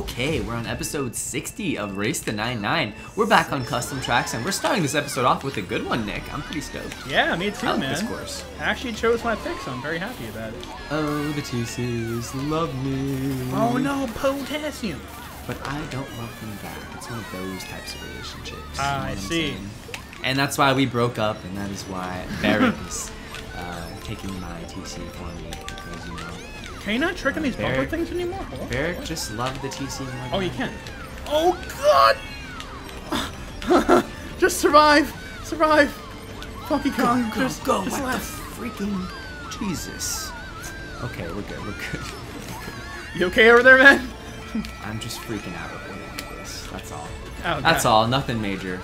Okay, we're on episode 60 of Race to 99. We're back on custom tracks, and we're starting this episode off with a good one, Nick. I'm pretty stoked. Yeah, me too, I like man. this course. I actually chose my pick, so I'm very happy about it. Oh, the TCs love me. Oh no, potassium. But I don't love them back. It's one of those types of relationships. you Ah, know I see. saying? And that's why we broke up, and that is why Barrett is uh, taking my TC for me because you know Can you not trick on these bumper things anymore? Hello? Barrett just loved the TC more. Oh, you can. did. Oh god! just survive! Survive! Funky Kong, Go, just, go, just what left. the freaking Jesus. Okay, we're good, we're good. You okay over there, man? I'm just freaking out over this. That's all. Oh, That's all, nothing major.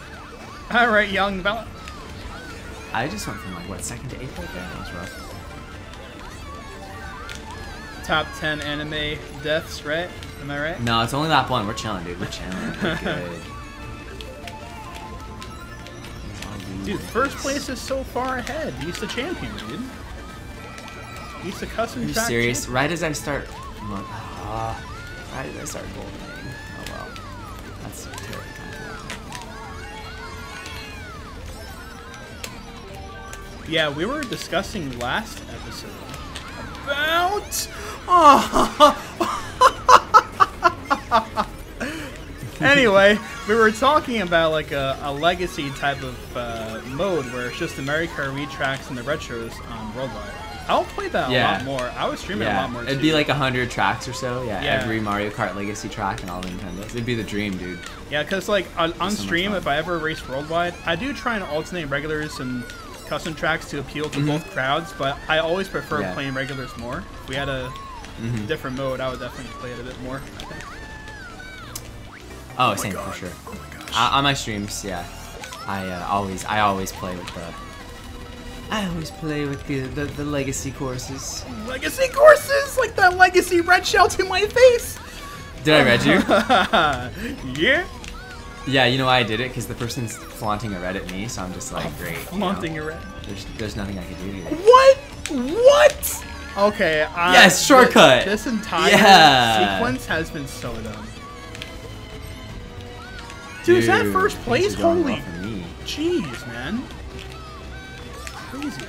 All right, young Bella. I just went from like, what, second to eighth right there? That was rough. Top 10 anime deaths, right? Am I right? No, it's only lap one. We're chilling, dude. We're chilling. We're good. Dude, first place is so far ahead. He's the champion, dude. He's the custom Are you serious? champion. Right as I start, ah, right as I start goldening. Oh well, that's terrible. Yeah, we were discussing last episode about. Oh. anyway, we were talking about like a, a legacy type of uh, mode where it's just the Mario Kart retracks and the retros on Worldwide. I'll play that a lot more. I was streaming a Yeah, lot more. it'd too. be like a hundred tracks or so. Yeah, Yeah. every Mario Kart Legacy track and all the Nintendos. It'd be the dream, dude. Yeah, because like on, on stream, fun. if I ever race worldwide, I do try and alternate regulars and custom tracks to appeal to Mhm. both crowds, but I always prefer Yeah. playing regulars more. If we had a Mhm. different mode, I would definitely play it a bit more. I think. Oh, same for sure. Oh my gosh. Uh, on my streams, yeah, I uh, always, I always play with the. I always play with the, the, the legacy courses. legacy courses, like that legacy red shell to my face. Did I read you? yeah, yeah, you know why I did it? Because the person's flaunting a red at me, so I'm just like, great. you know? flaunting your red. There's, there's nothing I can do here. What? What? Okay. Uh, Yes, shortcut. This, this entire Yeah. sequence has been so dumb. Dude, is that first place? Holy well. Jeez, man. Crazy.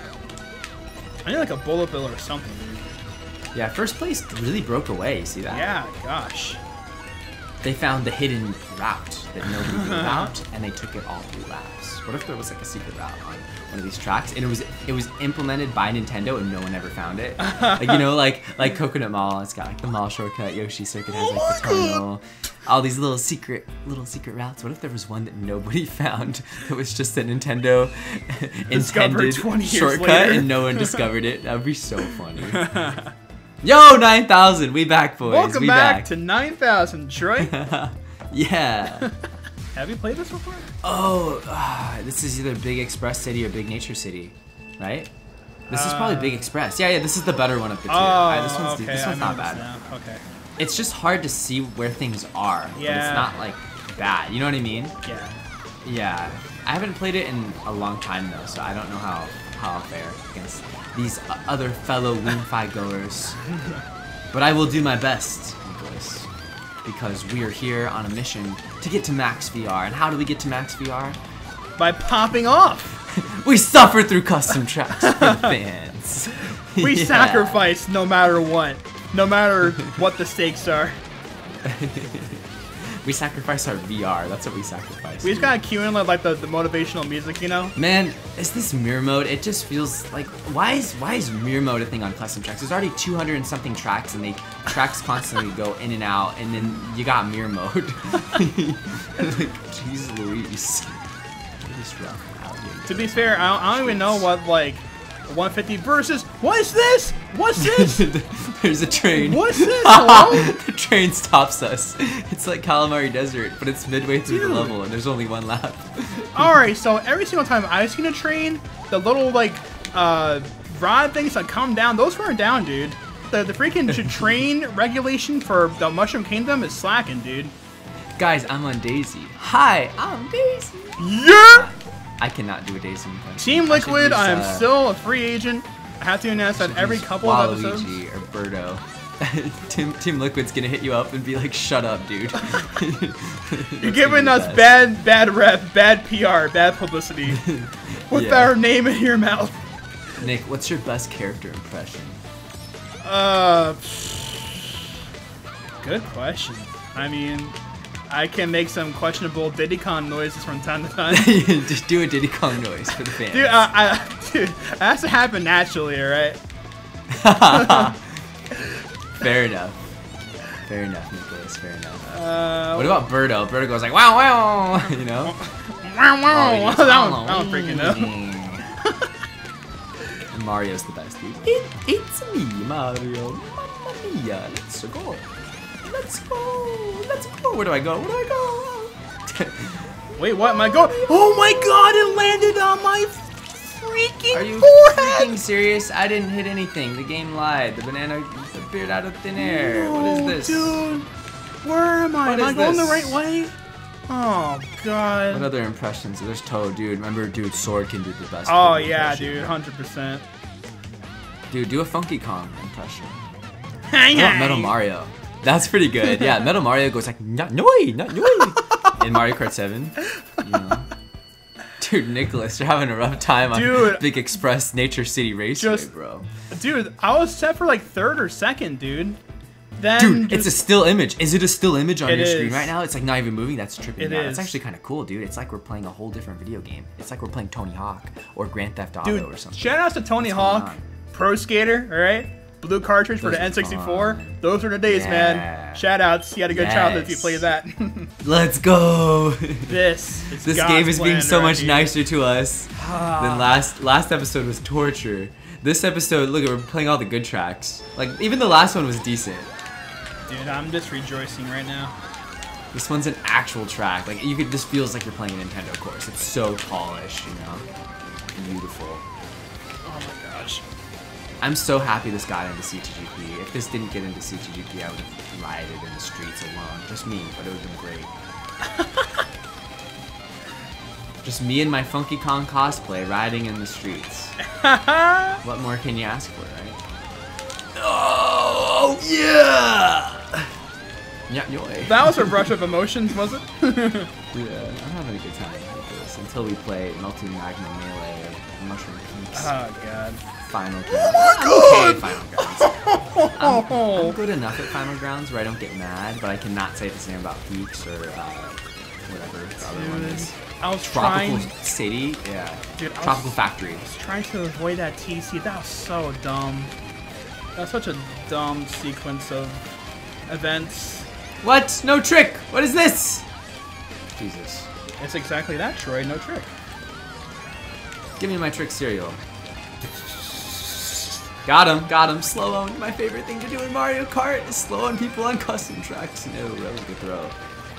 I need like a bullet bill or something, dude. Yeah, first place really broke away. You see that? Yeah, gosh. They found the hidden route that nobody knew about, and they took it all through laps. What if there was like a secret route on one of these tracks, and it was it was implemented by Nintendo, and no one ever found it? like you know, like like Coconut Mall, it's got like the mall shortcut. Yoshi Circuit has like the Oh tunnel. All these little secret little secret routes. What if there was one that nobody found? That was just a Nintendo intended shortcut, later. and no one discovered it. That would be so funny. Yo, nine thousand, we back, boys. Welcome we back, back. to 9000, Troy. yeah. Have you played this before? Oh, ah, this is either Big Express City or Big Nature City, right? This is probably Uh, Big Express. Yeah, yeah. This is the better one of the two. Oh, Ah, this one's, okay. this one's not bad. now. Okay. It's just hard to see where things are, but Yeah. it's not like bad. You know what I mean? Yeah. Yeah. I haven't played it in a long time though, so I don't know how how I'll against these other fellow Wiimmfi goers. but I will do my best, Nicholas, because we are here on a mission to get to Max VR. And how do we get to Max VR? By popping off. We suffer through custom tracks for the fans. We Yeah. sacrifice no matter what. No matter what the stakes are. We sacrifice our VR. That's what we sacrifice. We just gotta cue in like, like the, the motivational music, you know? Man, is this mirror mode? It just feels like why is why is mirror mode a thing on custom tracks? There's already 200 and something tracks, and they tracks constantly go in and out, and then you got mirror mode. like, jeez Louise. It is rough. To be fair, I don't, I don't even know what like 150 versus. What's this? What's this? There's a train. What's this? The train stops us. It's like Calamari Desert, but it's midway through Dude. the level, and there's only one lap. Alright, so every single time I've seen a train, the little like uh rod things that come down, those weren't down, dude. The the freaking train regulation for the Mushroom Kingdom is slacking, dude. Guys, I'm on Daisy. Hi, I'm Daisy. Yeah. I cannot do a Daisy impression. Team I Liquid, use, I am uh, still a free agent. I have to announce that every couple of Waluigi episodes. or Birdo. Team, Team Liquid's gonna hit you up and be like, "Shut up, dude." You're giving us bad, bad rep, bad PR, bad publicity. With Yeah. our name in your mouth. Nick, what's your best character impression? Uh, good question. I mean, I can make some questionable Diddy Kong noises from time to time. Just do a Diddy Kong noise for the fans. Dude, I, I, dude, that has to happen naturally, alright? Fair enough. Fair enough, Nicholas. Fair enough. Uh, What about Birdo? Birdo goes like, "Wow, wow," you know. wow, wow. That, goes, one, that one freaking out. And Mario's the best, dude. It, it's me, Mario. Mamma mia. Let's go. Let's go. Let's go. Where do I go? Where do I go? Wait, what am I going? Oh my god, it landed on my freaking Are you forehead! freaking serious? I didn't hit anything. The game lied. The banana appeared out of thin air. what No, is this? Dude, where am I? What am I going the right way? Oh god. What other impressions? There's Toad, dude. Remember, dude, Sword can do the best. Oh yeah, dude, hundred percent. Dude, do a Funky Kong impression. What about Metal Mario? That's pretty good. Yeah, Metal Mario goes like "Not noi, not noi." in Mario Kart 7. You know. Dude, Nicholas, you're having a rough time on Dude. Big Express Nature City Raceway, Just- bro. Dude, I was set for like third or second, dude. Then Dude, it's a still image. Is it a still image on your screen right now? It's like not even moving. That's tripping It me out. It's actually kind of cool, dude. It's like we're playing a whole different video game. It's like we're playing Tony Hawk or Grand Theft Auto or something. Shout outs to Tony What's Hawk. Pro Skater, all right. Blue cartridge for the N64. fun. Those were the days, Yeah. man. Shout outs. You had a good childhood if you played that. Let's go. this is this God's game is being so much here. nicer to us than last last episode was torture. This episode, look, we're playing all the good tracks. Like even the last one was decent. Dude, I'm just rejoicing right now. This one's an actual track. Like you could, this feels like you're playing a Nintendo course. It's so polished, you know, beautiful. I'm so happy this got into CTGP. If this didn't get into CTGP, I would have rioted in the streets alone. Just me, but it would have been great. Just me and my Funky Kong cosplay riding in the streets. what more can you ask for, right? Oh yeah! Yeah, yoy. That was a rush of emotions, was it? Yeah, I'm having a good time with this until we play Multi Magma Melee Mushroom Peaks. oh god. Final grounds. Oh my god! Okay, Final Grounds. I'm, I'm good enough at Final Grounds where I don't get mad, but I cannot say the same about Peaks or uh, whatever the other one is. I was Tropical trying, City? Yeah. Dude, I was- Tropical Factory. trying to avoid that TC. That was so dumb. That's such a dumb sequence of events. What? No trick! What is this? Jesus. It's exactly that, Troy. No trick. Give me my trick cereal. Got him, got him. Slow on. My favorite thing to do in Mario Kart is slow on people on custom tracks. No, that was a good throw.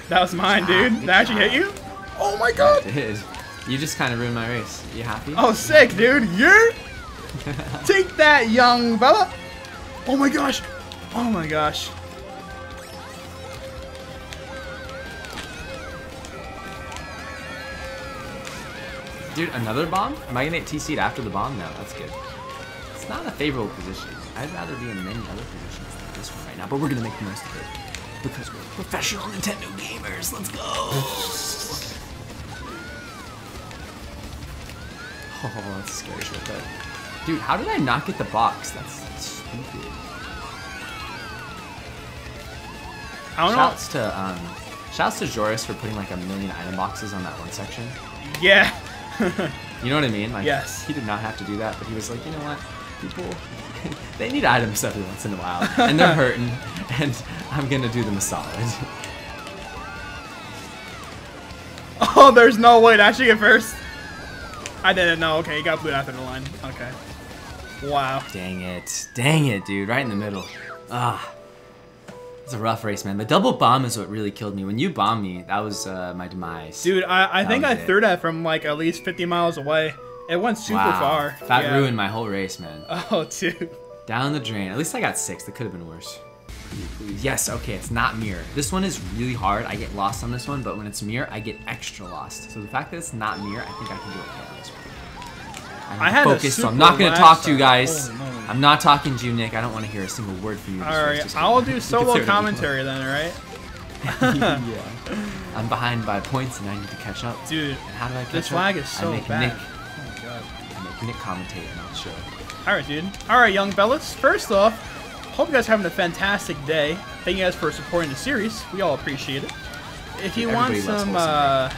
That was mine, ah, dude. good That actually hit you? Oh my god. It did. You just kind of ruined my race. You happy? Oh, sick, dude. You take that, young fella. Oh my gosh. Oh my gosh. Dude, another bomb? Am I gonna get TC'd after the bomb? No, that's good. It's not a favorable position. I'd rather be in many other positions than this one right now, but we're gonna make the most of it. Because we're professional Nintendo gamers. Let's go! oh, that's a scary shortcut. Dude, how did I not get the box? That's stupid. I don't Shouts to um, shouts to Joris for putting like a million item boxes on that one section. Yeah. You know what I mean? Like, Yes. He did not have to do that, but he was like, you know what? People, they need items every once in a while, and they're hurting, and I'm gonna do them a solid. oh, there's no way to actually get first. I didn't know. Okay, you got blue after the line. Okay. Wow. Dang it! Dang it, dude! Right in the middle. Ah, it's a rough race, man. The double bomb is what really killed me. When you bombed me, that was uh, my demise. Dude, I, I That think I it. threw that from like at least 50 miles away. It went super wow. far. That Yeah. ruined my whole race, man. Oh, dude. Down the drain. At least I got six. That could have been worse. Yes, okay, it's not mirror. This one is really hard. I get lost on this one, but when it's mirror, I get extra lost. So the fact that it's not mirror, I think I can do okay on this one. I'm I had a focused, so I'm not gonna talk to you guys. Holy. I'm not talking to you, Nick. I don't want to hear a single word from you. All right, I'll do solo commentary then. All right, yeah. I'm behind by points, and I need to catch up. dude. And how do I catch This up? lag is so I make bad. Nick, Oh my god. I make Nick commentate and I'll show. All right, dude. All right, young fellas. First off, hope you guys are having a fantastic day. Thank you guys for supporting the series. We all appreciate it. If you Dude, want some uh,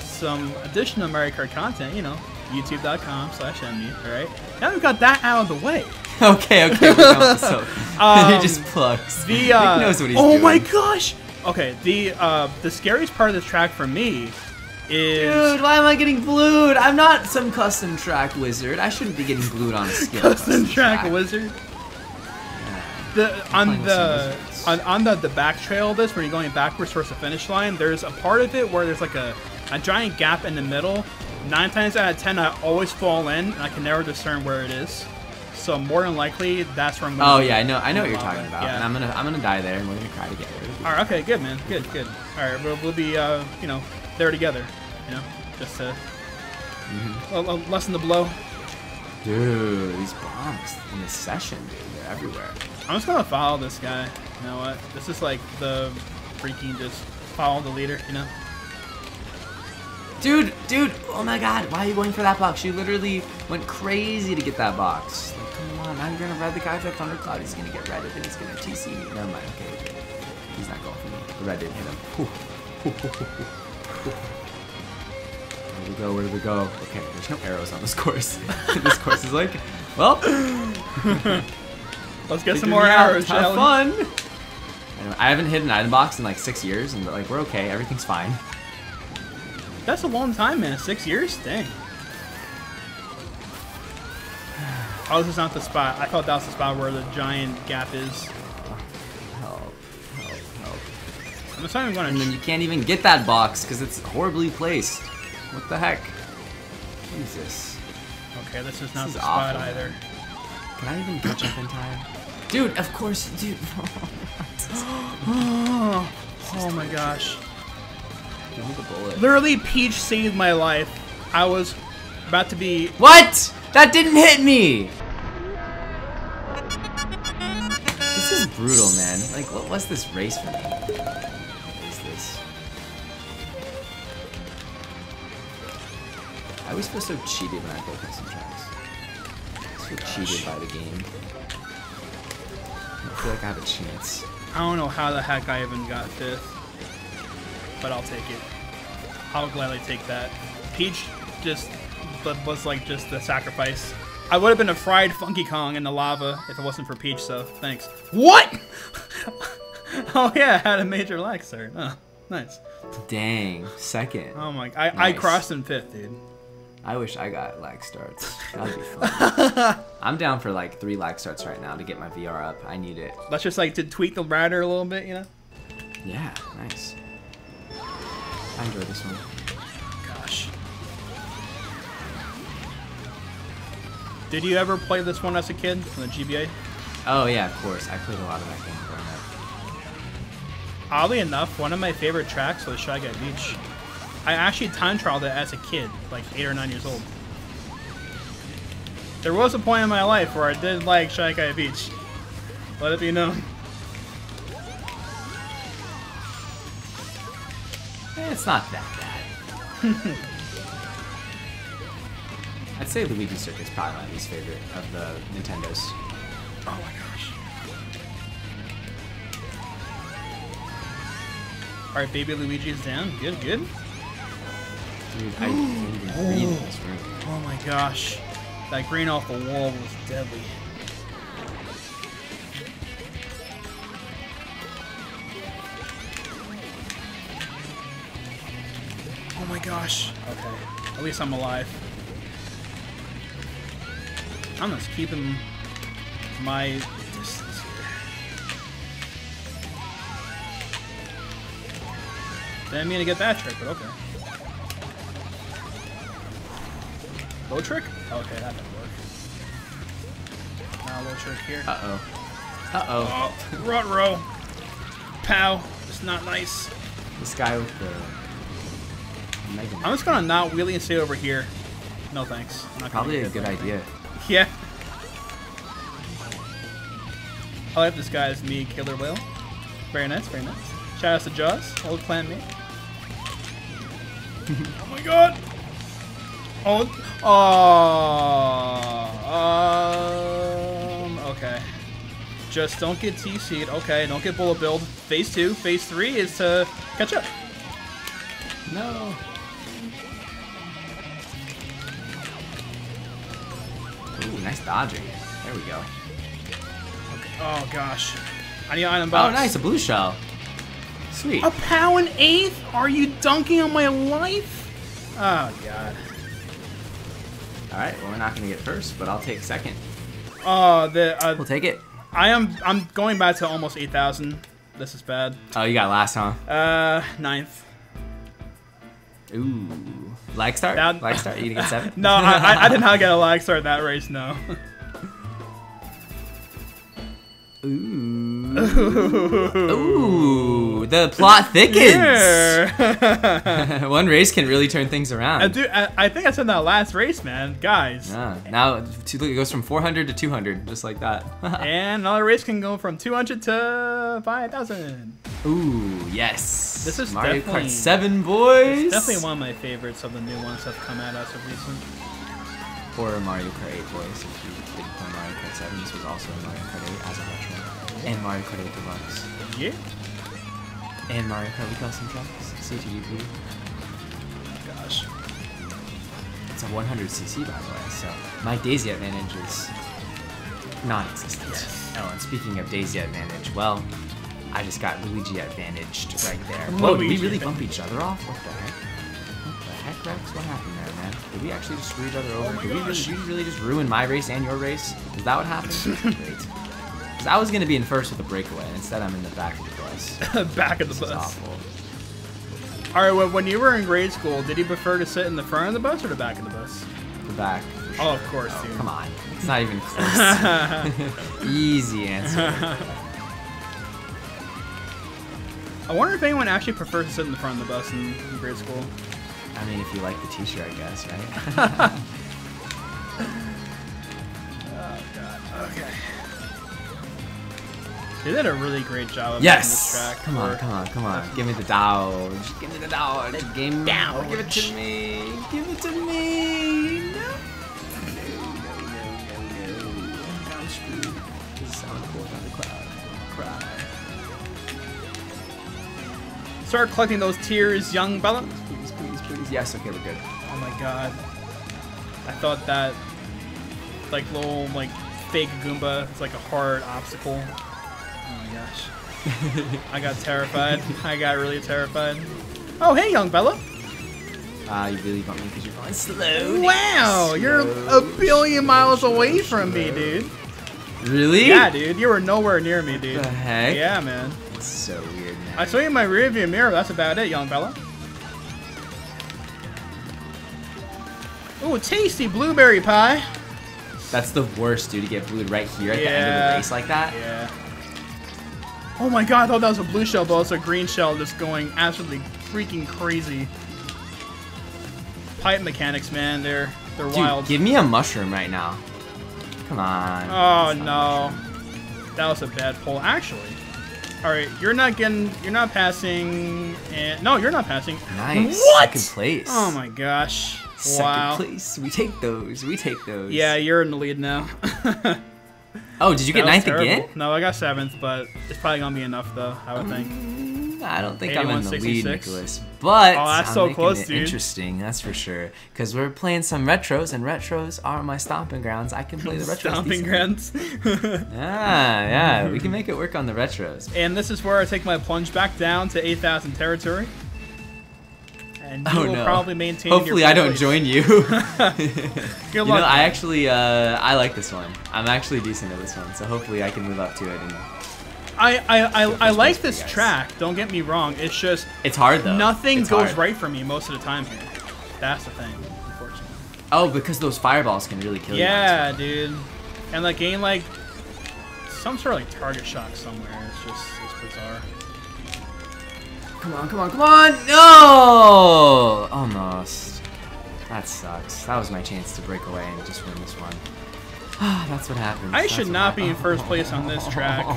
some additional Mario Kart content, you know, youtube.com slash MD, all right? Now we've got that out of the way. okay, okay, so Um, he just plugs. The uh, Nick knows what he's oh doing. Oh my gosh. Okay, the uh, the scariest part of this track for me is Dude, why am I getting blued? I'm not some custom track wizard. I shouldn't be getting blued on a skill. custom track wizard. The on the on, on the the back trail of this, when you're going backwards towards the finish line, there's a part of it where there's like a, a giant gap in the middle. Nine times out of ten, I always fall in, and I can never discern where it is. So more than likely, that's where I'm going. Oh yeah, I know. I know what you're talking about. yeah. And I'm gonna I'm gonna die there, and we're gonna cry together. All right, okay, good man, good, good. All right, we'll, we'll be uh, you know there together, you know, just to well, well, lessen the blow. Dude, these bombs in this session, dude, they're everywhere. I'm just gonna follow this guy. You know what? This is like the freaking just follow the leader. You know. Dude, dude, oh my god, why are you going for that box? You literally went crazy to get that box. Like, come on, now you're gonna red the guy for Thundercloud. He's gonna get redded and he's gonna TC me. Never mind, okay. He's not going for me. The red didn't hit him. Where do we go? Where do we go? Okay, there's no arrows on this course. this course is like, well, Let's get some more arrows, Have fun. I haven't hit an item box in like six years, and like we're okay. Everything's fine. That's a long time, man. Six years? Dang. Oh, this is not the spot. I thought that was the spot where the giant gap is. Help, help, help. I'm just not even And then you can't even get that box because it's horribly placed. What the heck? Jesus. Okay, this is not is the spot awful, man. either. Can I even catch up in time? Dude, of course, dude. Oh, oh my gosh. Literally, Peach saved my life. I was about to be. What? That didn't hit me! This is brutal, man. Like, what was this race for me? What is this? I always feel so cheated when I play custom tracks. I feel cheated by the game. I feel like I have a chance. I don't know how the heck I even got fifth, but I'll take it. I'll gladly take that. Peach just was like just the sacrifice. I would have been a fried Funky Kong in the lava if it wasn't for Peach, so thanks. What? oh yeah, I had a major lag start. Oh, nice. Dang, second. Oh my, I, I crossed in fifth, dude. I wish I got lag starts. That'd be fun. I'm down for like three lag starts right now to get my VR up. I need it. Let's just like to tweak the rider a little bit, you know? Yeah, nice. I enjoy this one. Gosh. Did you ever play this one as a kid on the GBA? Oh yeah, of course. I played a lot of that game growing up. Oddly enough, one of my favorite tracks was Shy Guy Beach. I actually time trialed it as a kid, like eight or nine years old. There was a point in my life where I did like Shy Guy Beach. Let it be known. It's not that bad. I'd say Luigi Circuit's probably my least favorite of the Nintendos. Oh my gosh. Alright, baby Luigi is down. Good, good. Dude, I can't even breathe in this room. Oh, oh my gosh. That green off the wall was deadly. Gosh. Okay. At least I'm alive. I'm just keeping my distance here. Didn't mean to get that trick, but okay. Low trick? Okay, that didn't work. Now low trick here. Uh oh. Uh oh. Rut row. Pow. It's not nice. This guy with the Mega Man. I'm just gonna not wheelie and stay over here. No thanks. Probably a good idea. Yeah. I like this guy's me killer whale. Very nice, very nice. Shout out to Jaws, old clan mate. oh my god! Oh, oh, um, okay. Just don't get TC'd. Okay, don't get bullet build. Phase two, phase three is to catch up. No. Nice dodging. There we go. Oh gosh. I need item Oh, nice, a blue shell. Sweet. A pow and eighth? Are you dunking on my life? Oh god. All right, well, we're not gonna get first, but I'll take second. Oh, the We'll uh, take it. I am I'm going back to almost eight thousand. This is bad. Oh, you got last, huh? Uh, ninth. Ooh. Lag start? That- Lag start? You gonna get seven? No, I, I, I did not get a lag start in that race. No. Ooh. Ooh. The plot thickens. Yeah. One race can really turn things around. I, do, I, I think I said that last race, man, guys. Yeah. Now look, it goes from 400 to 200, just like that. And another race can go from 200 to 5,000. Ooh, yes. This is Mario Kart 7, boys. Definitely one of my favorites of the new ones that have come at us of recent. Or Mario Kart 8, boys. If you didn't play Mario Kart 7, this was also Mario Kart 8 as a retro. And Mario Kart 8 Deluxe. Yeah. And Mario Kart custom tracks. CTGP. Gosh. It's a 100cc, by the way, so my Daisy advantage is non-existent. Yes. Oh, and speaking of Daisy advantage, well, I just got Luigi advantaged right there. Whoa, did we really bump each other off? What the heck? What the heck, Rex? What happened there? Did we actually just screw each other over? Oh did, we really, did you really just ruin my race and your race? Is that what happened? Great. Because I was going to be in first with a breakaway, and instead I'm in the back of the bus. Back of the bus. awful. All right, well, when you were in grade school, did you prefer to sit in the front of the bus or the back of the bus? The back. for Oh, of course, Oh, dude. Come on. It's not even close. Easy answer. I wonder if anyone actually prefers to sit in the front of the bus in, in grade school. I mean, if you like the t-shirt, I guess, right? Oh god. Okay. They did a really great job of yes! this track. Come on, come on, come on. Give me the dodge. Give me the dodge. Give me dodge. Give it to me. Give it to me. No. The. Start collecting those tears, young Bella. Yes, okay, we're good. Oh my god. I thought that like little like fake Goomba is like a hard obstacle. Oh my gosh. I got terrified. I got really terrified. Oh hey young Bella. Ah, you really want me because you're going slow. Wow, you're a billion miles away from me, dude. Really? Yeah, dude, you were nowhere near me, dude. The heck? Yeah, man. It's so weird, man. I saw you in my rearview mirror. That's about it, young Bella. Ooh, tasty blueberry pie. That's the worst, dude, to get blued right here at the end of the race like that. Yeah. Oh my god, I thought that was a blue shell, but it's a green shell just going absolutely freaking crazy. Pipe mechanics, man, they're they're Dude, wild. give me a mushroom right now. Come on. oh It's not a no. That was a bad pull. Actually. Alright, you're not getting you're not passing and no, you're not passing. Nice. What? Second place. Oh my gosh. Second wow. place. We take those. We take those. Yeah, you're in the lead now. Oh, did you get ninth terrible. again? No, I got seventh, but it's probably gonna be enough though, I would think. Mm, I don't think I'm in the lead, Nicholas. But Oh, that's I'm so close, it dude. interesting, that's for sure. Because we're playing some retros, and retros are my stomping grounds. I can play the retros. Stomping grounds. Yeah, yeah. We can make it work on the retros. and this is where I take my plunge back down to 8,000 territory. And you Oh will no. probably maintain Hopefully, I don't join you. Good luck. You know, I actually, uh, I like this one. I'm actually decent at this one, so hopefully I can move up to it. And I, I, I, I like this track. Don't get me wrong. It's just it's hard though. nothing It's goes hard. right for me most of the time here. That's the thing, unfortunately. Oh, because those fireballs can really kill you. Yeah, dude. And like getting like some sort of like target shock somewhere. It's just it's bizarre. You. Come on, come on, come on! No! Almost. That sucks. That was my chance to break away and just win this one. Ah, That's what happens. I That's should what not be in first place on this track.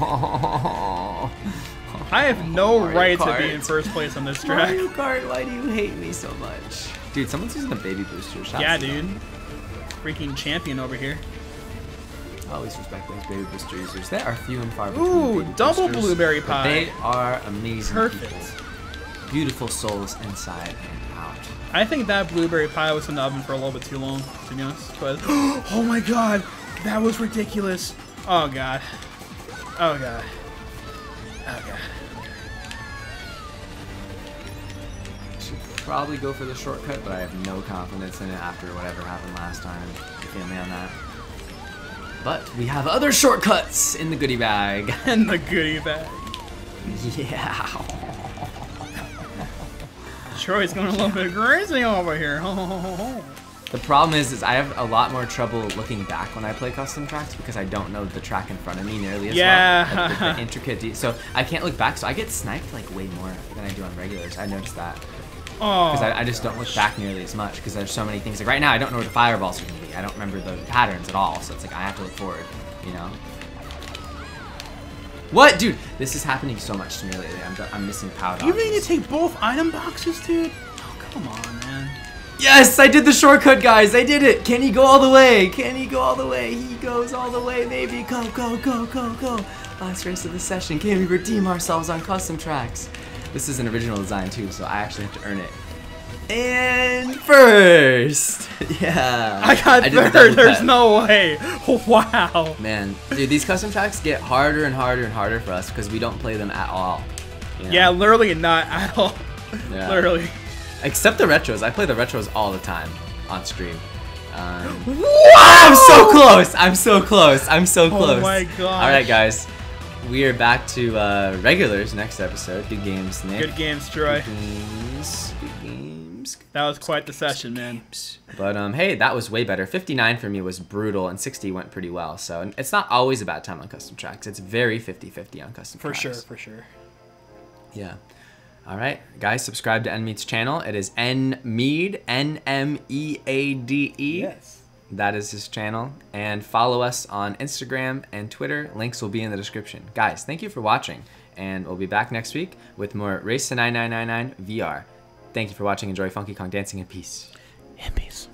I have no Mario right to be in first place on this track. Mario Kart, why do you hate me so much? Dude, someone's using the baby booster. Shout Yeah, dude. them. Freaking champion over here. I always respect those baby booster users. They are few and far between. Ooh, double boosters, blueberry pie. They are amazing Perfect. people. Beautiful souls inside and out. I think that blueberry pie was in the oven for a little bit too long, to be honest. But oh my god, that was ridiculous. Oh god. Oh god. Oh god. Should probably go for the shortcut, but I have no confidence in it after whatever happened last time. You feel me on that? But we have other shortcuts in the goodie bag. in the goodie bag. yeah. Troy's going a little bit crazy over here. The problem is, is I have a lot more trouble looking back when I play custom tracks because I don't know the track in front of me nearly as Yeah. well. Like, the, the intricate, so I can't look back. So I get sniped like way more than I do on regulars. I noticed that Oh. because I, I just don't look back nearly as much because there's so many things. Like right now, I don't know where the fireballs are gonna be. I don't remember the patterns at all. So it's like I have to look forward. You know. What, dude? This is happening so much to me lately. I'm, I'm missing powder. You need to take both item boxes, dude? Oh, come on, man. Yes, I did the shortcut, guys. I did it. Can he go all the way? Can he go all the way? He goes all the way, baby. Go, go, go, go, go. Last race of the session. Can we redeem ourselves on custom tracks? This is an original design too, so I actually have to earn it. And first, yeah. I got the third. There's no way. Wow. Man, dude, these custom tracks get harder and harder and harder for us because we don't play them at all. you know? Yeah, literally not at all. Yeah. Literally. Except the retros. I play the retros all the time on stream. Um, Wow! I'm so close. I'm so close. I'm so close. Oh my gosh. All right, guys. We are back to uh, regulars next episode. Good games, Nick. Good games, Troy. Good games. Good games. That was quite the session, man. But um, hey, that was way better. 59 for me was brutal, and 60 went pretty well. So and it's not always about time on custom tracks. It's very 50-50 on custom For tracks. For sure, for sure. Yeah. All right, guys, subscribe to NMeade's channel. It is Nmead, N M E A D E. That is his channel. And follow us on Instagram and Twitter. Links will be in the description. Guys, thank you for watching. And we'll be back next week with more Race to 9999 VR. Thank you for watching. Enjoy Funky Kong dancing and peace. And peace.